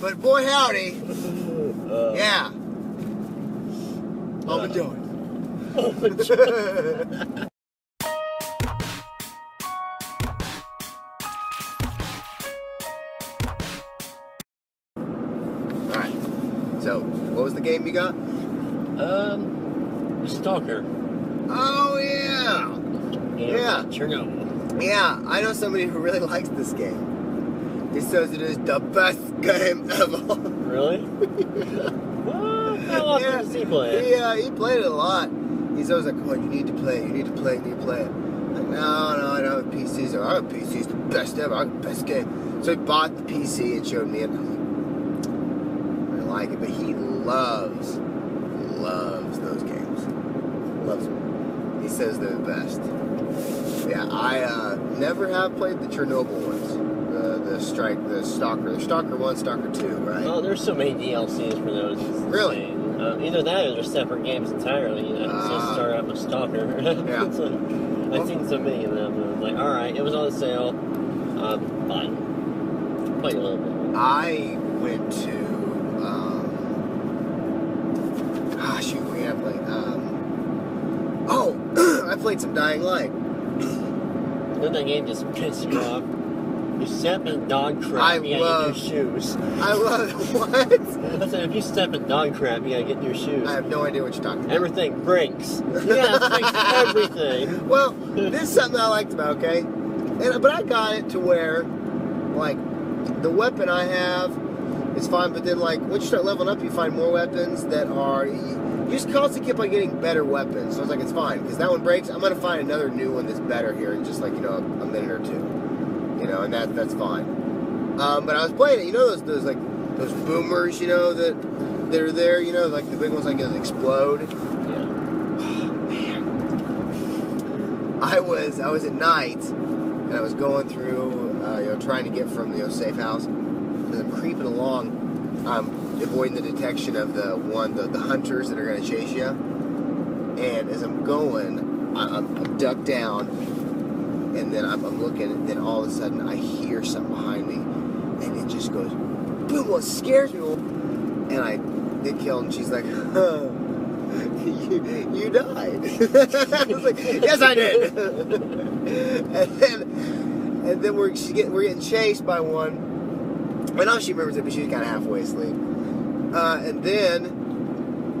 But boy, howdy, Uh, yeah. I've been doing. Alright. So, what was the game you got? Um, Stalker. Oh, yeah! Yeah. Chernobyl. Yeah, I know somebody who really likes this game. He says it is the best game ever. Really? what? How often Yeah. does he play it? He, uh, he played it a lot. He's always like, oh, you need to play it, you need to play it, you need to play it. Like, no, no, I don't have a PC. So I have a PC, it's the best ever, I have the best game. So he bought the PC and showed me it. Like, I like it, but he loves, loves those games. Loves them. He says they're the best. Yeah, I uh, never have played the Chernobyl ones. The, the strike, the stalker, the stalker one, stalker two, right? Oh, there's so many DLCs for those. Really? Uh, either that or they're separate games entirely. You know, just start out with Stalker. Yeah. Like, I've seen so many of them. I'm like, all right, it was on sale. Um, fine. Played a little bit. I went to um ah shoot we have like um oh I played some Dying Light. Then that game just pissed you off. You step in dog crap, I you gotta love- get your shoes. I love what? I said, if you step in dog crap, you gotta get your shoes. I have no idea what you're talking about. Everything breaks. You gotta everything. Well, this is something I liked about okay, and but I got it to where like the weapon I have is fine, but then like once you start leveling up, you find more weapons that are. You just constantly keep on getting better weapons. So I was like, it's fine because that one breaks. I'm gonna find another new one that's better here in just like you know a, a minute or two. You know, and that that's fine. Um, but I was playing it. You know those those like those boomers. You know that that are there. You know, like the big ones like explode. Yeah. I was I was at night and I was going through uh, you know trying to get from the you know, safe house and I'm creeping along um, avoiding the detection of the one the, the hunters that are going to chase you and as I'm going I'm, I'm ducked down and then I'm, I'm looking and then all of a sudden I hear something behind me and it just goes boom well scares me and I get killed and she's like huh you, you died. I was like, yes, I did. and then, and then we're she get, we're getting chased by one. I know she remembers it, but she's kind of halfway asleep. Uh, and then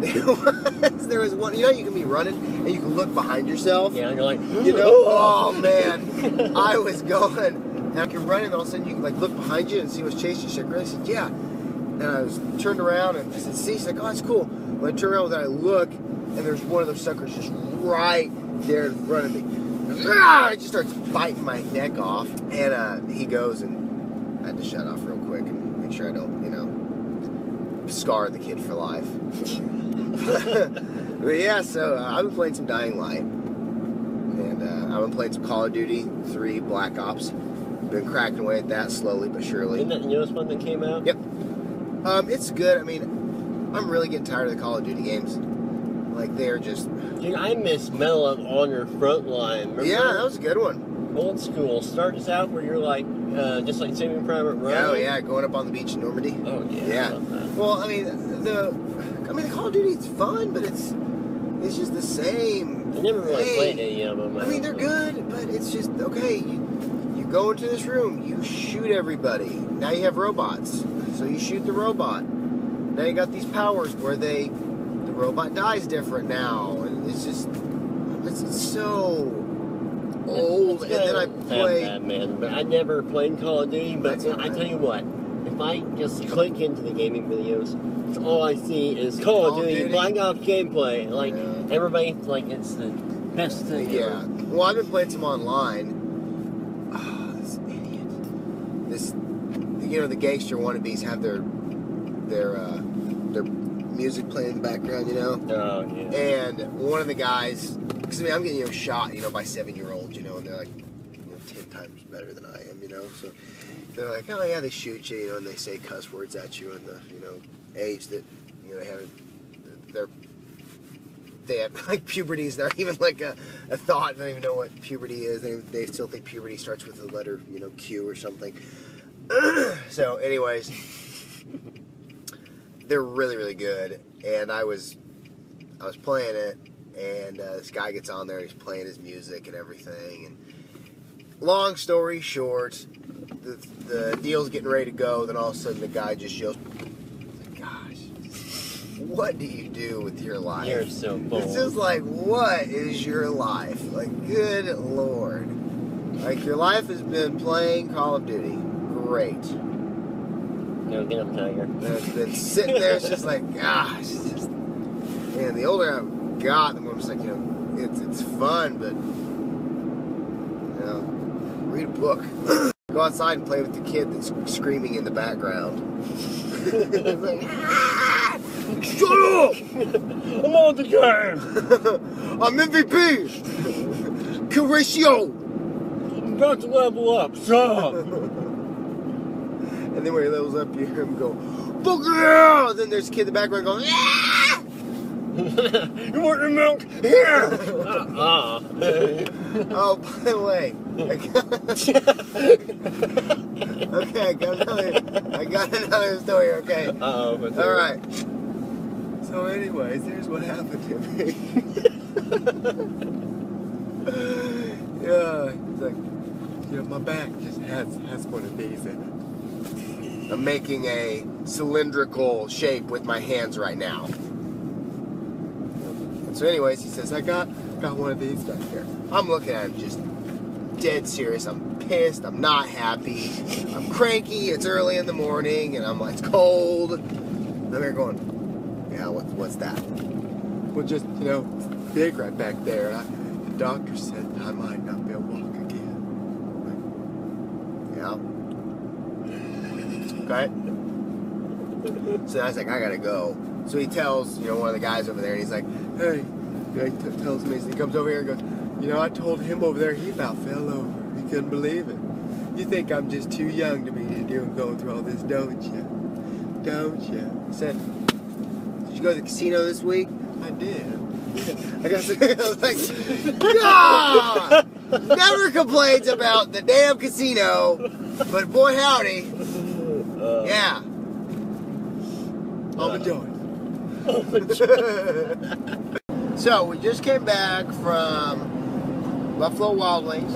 there was, there was one. You know, you can be running and you can look behind yourself. Yeah, and you're like, You know? Oh man, I was going, and I could run, and all of a sudden you can like look behind you and see what's chasing you. She I said, "Yeah." And I was turned around and I said, "See?" She's like, "Oh, that's cool." When I turn around, then I look, and there's one of those suckers just right there in front of me. Ah! It just starts biting my neck off, and uh, he goes and I had to shut off real quick and make sure I don't, you know, scar the kid for life. but yeah, so uh, I've been playing some Dying Light, and uh, I've been playing some Call of Duty 3 Black Ops. Been cracking away at that slowly but surely. Isn't that the newest one that came out? Yep. Um, it's good. I mean, I'm really getting tired of the Call of Duty games. Like they're just Dude, I miss Medal of Honor Frontline. Remember? yeah, that was a good one. Old school. Starts out where you're like, uh, just like Saving Private Ryan. Oh yeah, going up on the beach in Normandy. Oh yeah. I Yeah. that. Well, I mean the, I mean the Call of Duty it's fun, but it's it's just the same. I never really thing. played any of them. I mean uh, they're good, but it's just okay. You you go into this room, you shoot everybody. Now you have robots, so you shoot the robot. Now you got these powers where they the robot dies different now, and it's just it's, it's so old. And then I play. That, man, but I never played Call of Duty. But I tell you what, I just click into the gaming videos, all I see is Call, of Duty, Duty? Black Ops gameplay. Like Yeah. everybody, like it's the best thing. Yeah. ever. Well, I've been playing some online. Ah, this idiot. This, you know, the gangster wannabes have their their uh, their music playing in the background, you know. Oh yeah. And one of the guys, because I mean, I'm getting you know shot, you know, by seven year olds, you know, and they're like, you know, ten times better than I am, you know. So they're like, oh yeah, they shoot you, you know, and they say cuss words at you, and the you know age that you know they haven't, they're they have like puberty is not even like a, a thought. They don't even know what puberty is. They, they still think puberty starts with the letter, you know, Q or something. so, anyways, they're really really good. And I was I was playing it, and uh, this guy gets on there. He's playing his music and everything. And long story short, the the deal's getting ready to go. Then all of a sudden, the guy just yells, "Gosh, what do you do with your life?" You're so bold. It's just like, what is your life? Like, good lord. Like, your life has been playing Call of Duty. Great. No, get him, Tiger. And it's been sitting there, it's just like, gosh. It's just, man, the older I've got, the more I'm just like, you know, it's, it's fun, but, you know, read a book. Go outside and play with the kid that's screaming in the background. It's like, "Ah! Shut up! I'm on the game. I'm MVP! Caratio! I'm about to level up. Shut up. And then when he levels up, you hear him go, Fuck yeah! Then there's a kid in the background going, "Ah!" you want your milk? Here. uh-uh. Oh, by the way, okay, I got another, I got another story. Okay, Uh-oh. but all right. So, anyways, here's what happened to me. yeah, it's like, you know, my back just has has one of these in it. I'm making a cylindrical shape with my hands right now. And so, anyways, he says, I got got one of these back here. I'm looking at him just dead serious. I'm pissed. I'm not happy. I'm cranky. It's early in the morning, and I'm like, it's cold. And I'm going, yeah, what, what's that? Well, just, you know, big right back there. I, the doctor said I might not be able to walk again. Like, yeah. Okay. So I was like, I gotta go. So he tells, you know, one of the guys over there, and he's like, hey, you know, he tells me, he comes over here and goes, you know, I told him over there, he about fell over. He couldn't believe it. You think I'm just too young to be doing going through all this, don't you? Don't you? I said, did you go to the casino this week? I did. I got I was like, God! Never complains about the damn casino, but boy howdy, Uh, yeah. I'm enjoying. So we just came back from Buffalo Wild Wings.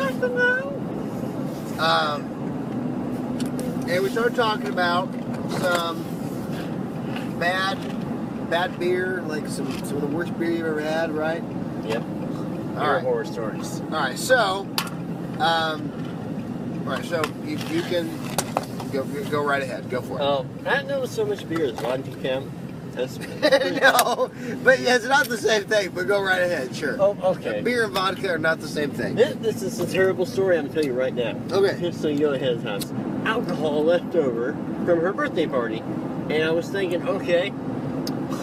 Um, and we started talking about some bad, bad beer, like some some of the worst beer you've ever had, right? Yep. All right. horror stories. All right. So, um, all right. So you, you can go go right ahead. Go for it. Oh, I didn't know so much beer is vodka camp. That's no, but yeah, it's not the same thing. But go right ahead. Sure. Oh, okay. Uh, beer and vodka are not the same thing. This, this is a terrible story I'm gonna tell you right now. Okay. Just so you know ahead of time. Alcohol left over from her birthday party. And I was thinking, okay,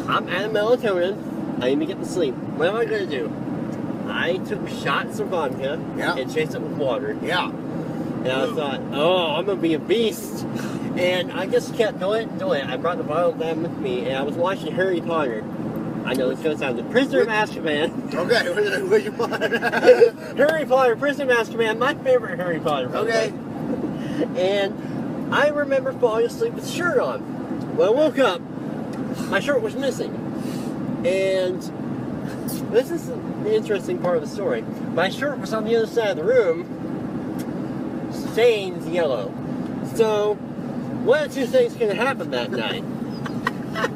I'm out of melatonin. I need to get to sleep. What am I gonna do? I took shots of vodka Yeah. and chased it with water. Yeah. And I thought, oh, I'm gonna be a beast. And I just kept doing it, doing it. I brought the bottle down with me, and I was watching Harry Potter. I know this goes down the Prisoner of Azkaban. Okay. Which one? Harry Potter, Prisoner of Azkaban, my favorite Harry Potter. okay. And I remember falling asleep with the shirt on. When I woke up, my shirt was missing. And this is the interesting part of the story. My shirt was on the other side of the room, stained yellow. So, one of two things can happen that night.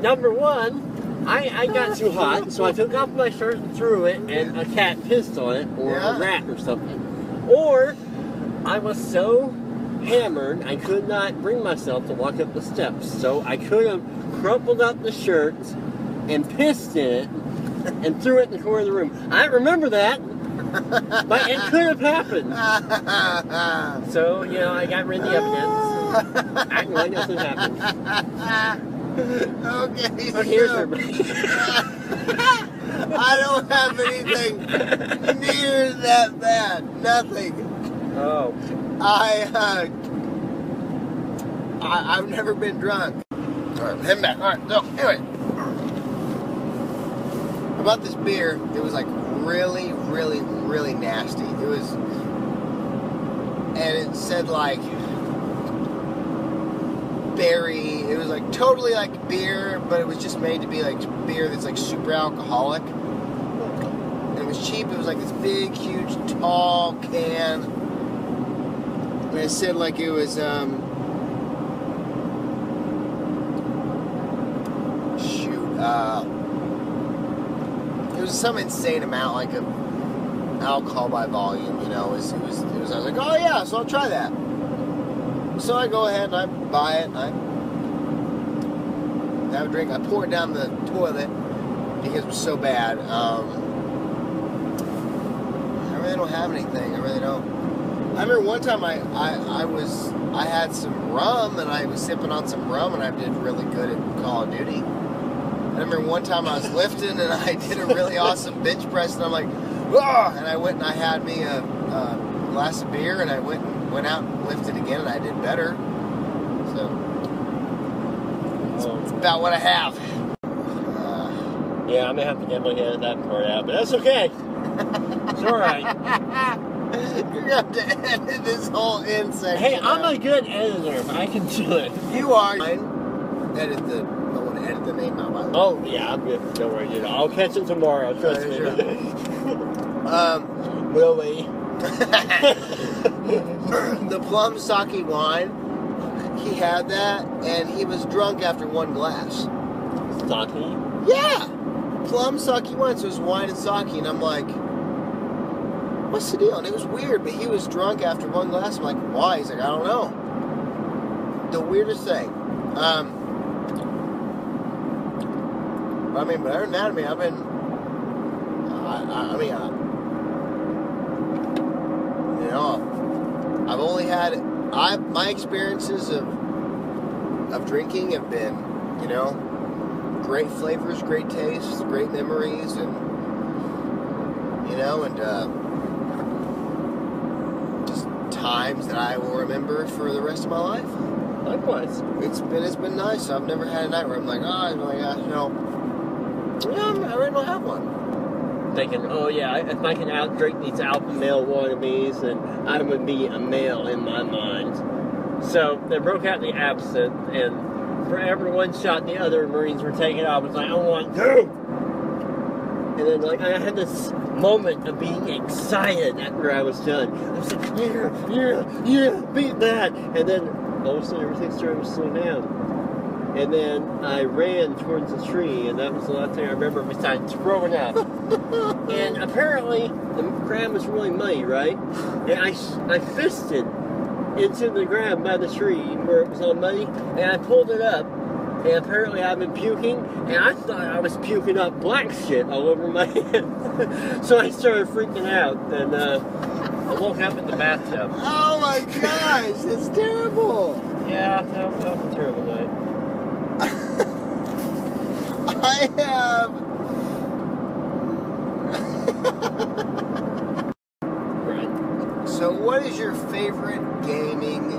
Number one, I, I got too hot, so I took off my shirt and threw it, and a cat pissed on it, or Yeah. a rat or something. Or I was so hammered I could not bring myself to walk up the steps. So I could have crumpled up the shirt and pissed in it and threw it in the corner of the room. I remember that, but it could have happened. So, you know, I got rid of the evidence. Acting like nothing happened. okay. But here's so- her. I don't have anything near that bad. Nothing. Oh, I, uh, I, I've never been drunk. All right, heading back. All right, so anyway, about this beer, it was like really, really, really nasty. It was, and it said like, berry. It was like totally like beer, but it was just made to be like beer that's like super alcoholic. And it was cheap. It was like this big, huge, tall can. And it said like it was um shoot, uh it was some insane amount like of alcohol by volume, you know. It was, it was it was I was like, Oh yeah, so I'll try that. So I go ahead and I buy it and I have a drink. I pour it down the toilet because it was so bad. Um, I really don't have anything. I really don't. I remember one time I, I, I was I had some rum and I was sipping on some rum and I did really good at Call of Duty. I remember one time I was lifting and I did a really awesome bench press and I'm like, oh! and I went and I had me a, a glass of beer and I went and went out and lifted again and I did better. So Um, it's about what I have. Uh, yeah, I'm gonna have to get my head that part out, but that's okay. It's all right. You're gonna have to edit this whole section. Hey, I'm out. a good editor. I can do it. You are. Edit the. I want to edit the name out. By the way. Oh yeah, I'm good. Don't worry, dude. I'll catch him tomorrow. Trust me. sure. Um, Willie. the plum sake wine. He had that, and he was drunk after one glass. Saki. Yeah, plum sake wine. So it was wine and sake, and I'm like, what's the deal? And it was weird, but he was drunk after one glass. I'm like, why? He's like, I don't know. The weirdest thing. Um, I mean, but other than that, I mean, I've been. I, I, I mean, I, know, I've only had. I my experiences of of drinking have been, you know, great flavors, great tastes, great memories, and you know, and uh, just times that I will remember for the rest of my life. Likewise. It's been it's been nice. I've never had a night where I'm like, oh, I'm like, uh, you know, yeah, I really don't have one. Thinking, oh yeah, if I can outdrink these alpha male wannabes, then I would be a male in my mind. So they broke out the absinthe, and for every one shot the other Marines were taking, I was like, I want two. And then like I had this moment of being excited after I was done. I was like, yeah, yeah, yeah, beat that. And then all of a sudden everything started to slow down. And then I ran towards the tree, and that was the last thing I remember besides throwing up. and apparently, the ground was really muddy, right? And I, I fisted into the ground by the tree where it was all muddy, and I pulled it up. And apparently, I've been puking, and I thought I was puking up black shit all over my head. so I started freaking out, and uh, I woke up in the bathtub. Oh my gosh, it's terrible. Yeah, that was, that was a terrible night. I have. Right. So, what is your favorite gaming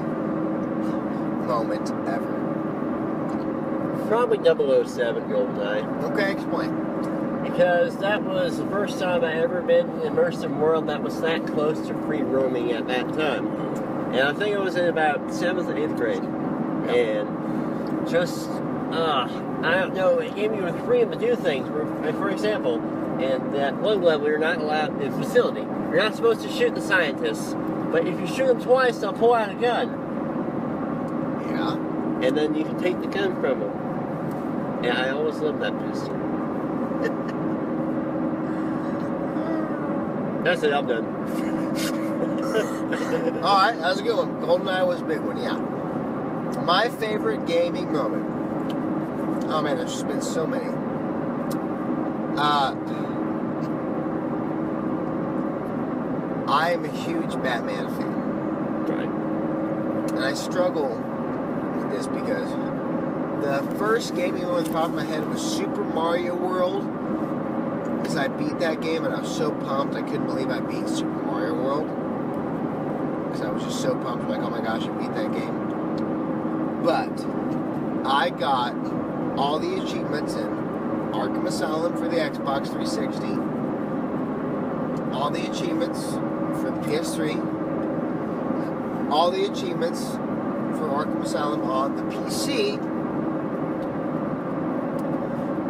moment ever? Probably 007 GoldenEye. Okay, explain. because that was the first time I ever been in an immersive world that was that close to free roaming at that time. And I think I was in about seventh or eighth grade. And just, uh, I don't know, it gave me the freedom to do things. For, for example, in that one level, you're not allowed in the facility. You're not supposed to shoot the scientists, but if you shoot them twice, they'll pull out a gun, Yeah. and then you can take the gun from them. And I always loved that pistol. That's it, I'm done. All right, that was a good one. GoldenEye was a big one, yeah. My favorite gaming moment. Oh man, there's just been so many. Uh, I am a huge Batman fan, Right. and I struggle with this because the first game gaming moment popped in my head was Super Mario World. Because I beat that game and I was so pumped, I couldn't believe I beat Super Mario World. Because I was just so pumped, like, oh my gosh, I beat that game. But I got all the achievements in Arkham Asylum for the Xbox 360, all the achievements for the PS3, all the achievements for Arkham Asylum on the PC.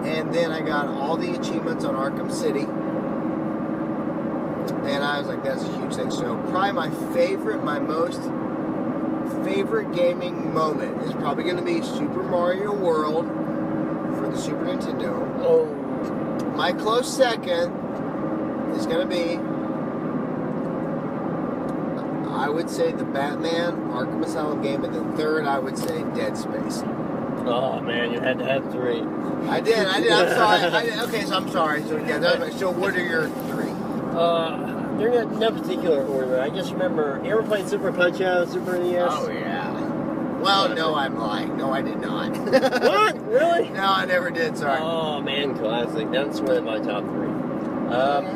And then I got all the achievements on Arkham City. And I was like, that's a huge thing. So, probably my favorite, my most favorite gaming moment is probably going to be Super Mario World the Super Nintendo. Oh, My close second is going to be, I would say, the Batman Arkham Asylum game, and then third, I would say Dead Space. oh man, you had to have three. I did, I did. I'm sorry. I did, okay, so I'm sorry. So yeah, that so what are your three? Uh, they're not in no particular order. I just remember. You ever played Super Punch Out, Super NES? Oh yeah. Well, no, I'm lying. No, I did not. What? Really? No, I never did. Sorry. Oh man, classic. That's one of my top three. Um,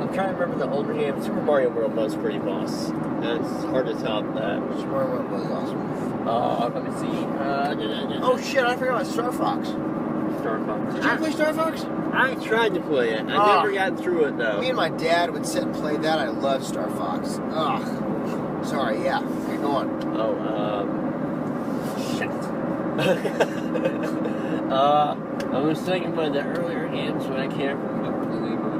I'm trying to remember the older game. Super Mario World was pretty boss. That's hard to top that. Super Mario World was awesome. Uh, let me see. Uh, da- da- da- Oh shit! I forgot about Star Fox. Star Fox. Did you ever play Star Fox? I tried to play it. I Ah. never got through it though. Me and my dad would sit and play that. I love Star Fox. Ugh. Sorry. Yeah. Okay, go on. Oh, um. uh, I was thinking about the earlier games, but I can't remember the name of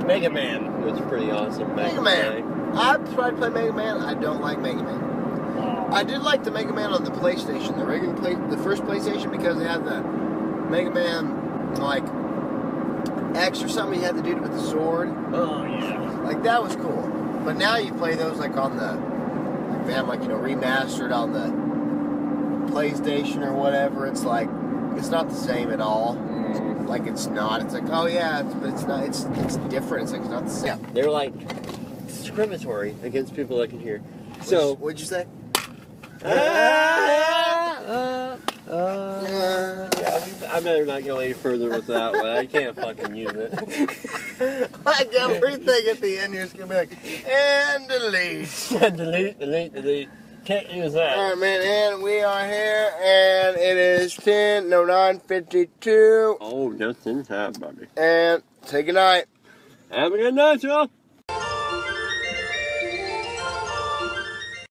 it. Mega Man was pretty awesome. back Mega Man. day. I've tried to play Mega Man. I don't like Mega Man. I did like the Mega Man on the PlayStation, the regular play, the first PlayStation, because they had the Mega Man like X or something. You had the dude with the sword. Oh yeah. Like that was cool. But now you play those like on the like they like you know remastered on the PlayStation or whatever. It's like it's not the same at all. Mm. Like it's not. It's like oh yeah, it's, but it's not. It's it's different. It's like it's not the same. They're like discriminatory against people that can hear. So. what'd you say? Yeah, I better not go any further with that one. I can't fucking use it. like everything at the end, you're just gonna be like, and delete. delete, delete, delete. Can't use that. All right, man, and we are here, and it is ten, no oh just in time, buddy. and say goodnight. Have a good night, y'all.